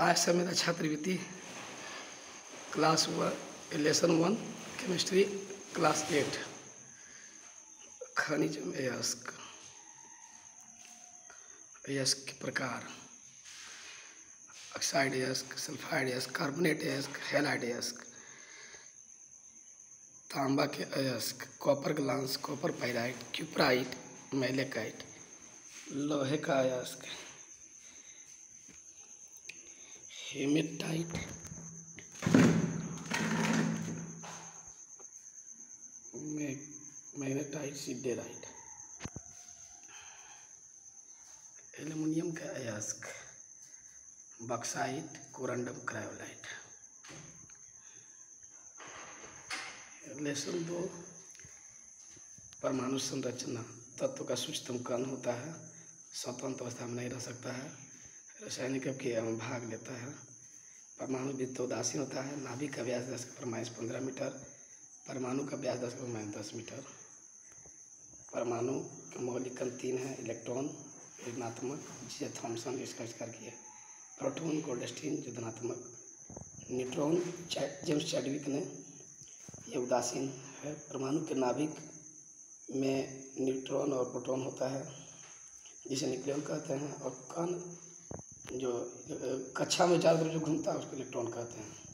आज से मेरा छात्रवृत्ति class one lesson one chemistry class eight खनिज अयस्क अयस्क के प्रकार। ऑक्साइड अयस्क सल्फाइड अयस्क कार्बोनेट अयस्क हेलाइड अयस्क। तांबा के अयस्क copper glance copper pyrite cuprite malachite लोहे का अयस्क। हेमेटाइट मैग्नेटाइट सिडेराइट एल्युमिनियम का अयस्क बक्साइट कोरंडम क्रायोलाइट लेसन दो. परमाणु संरचना. तत्व का सूचतम कण होता है? स्वतंत्र अवस्था में नहीं रह सकता है। रासायनिक क्रिया में भाग लेता है। परमाणु वित्त उदासीन होता है। नाभिक का व्यास दस माइनस पंद्रह मीटर। परमाणु का व्यास दस माइनस दस मीटर। परमाणु के मौलिक कण तीन है। इलेक्ट्रॉन, ऋणात्मक, जिसे थॉमसन इसका आविष्कार किया प्रोटॉन, गोल्डस्टीन जो धनात्मक न्यूट्रॉन जेम्स चैडविक ने यह उदासीन है। परमाणु के नाभिक में न्यूट्रॉन और प्रोटॉन होता है, जिसे न्यूक्लियन कहते हैं। और कण जो कक्षा में चारों तरफ़ जो घूमता है उसको इलेक्ट्रॉन कहते हैं।